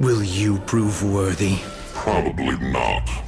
Will you prove worthy? Probably not.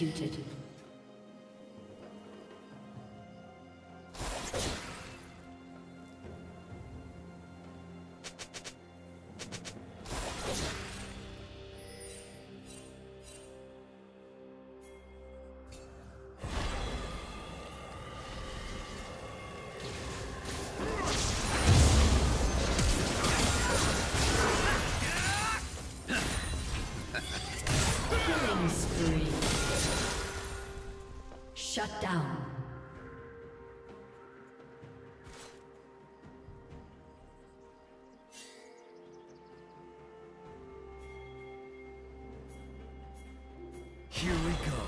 Executed. Here we go.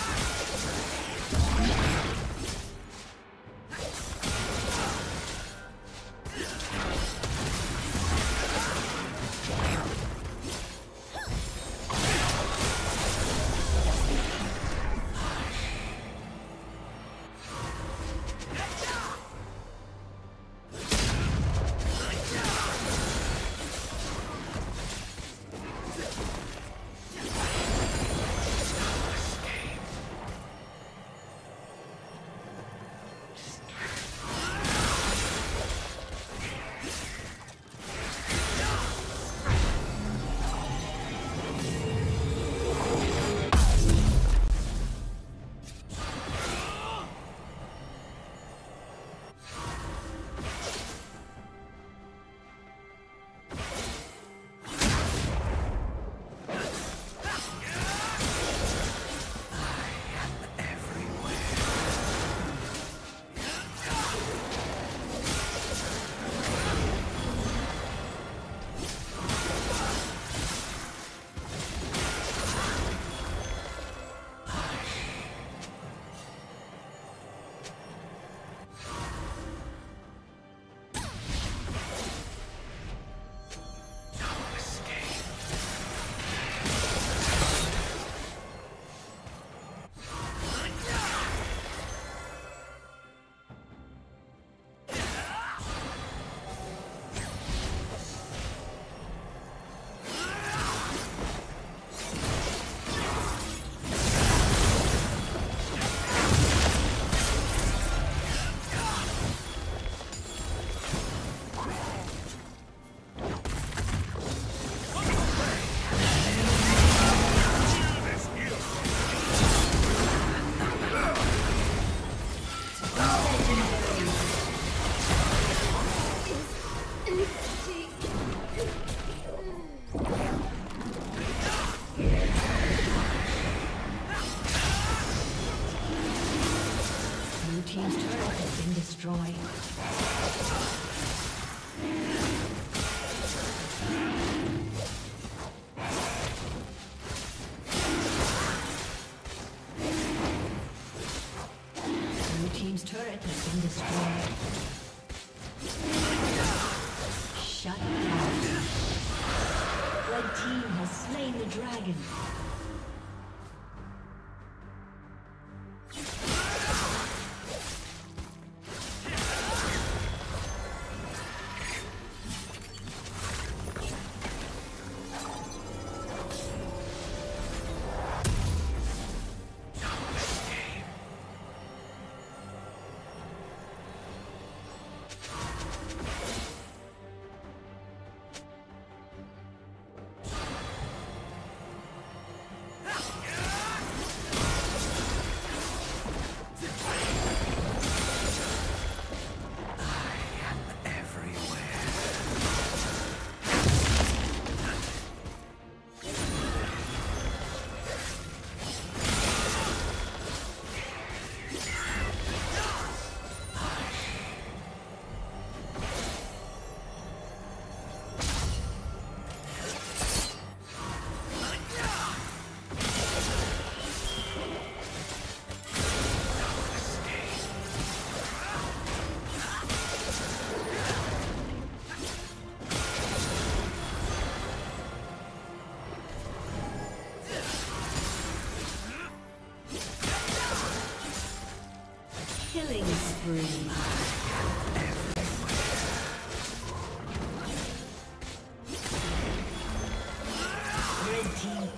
dragon.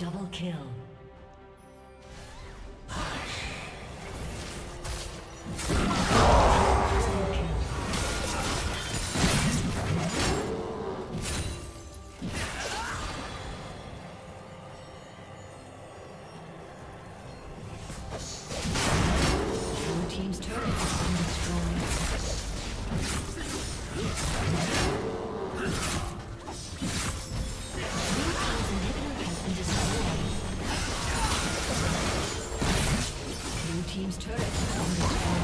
Double kill. A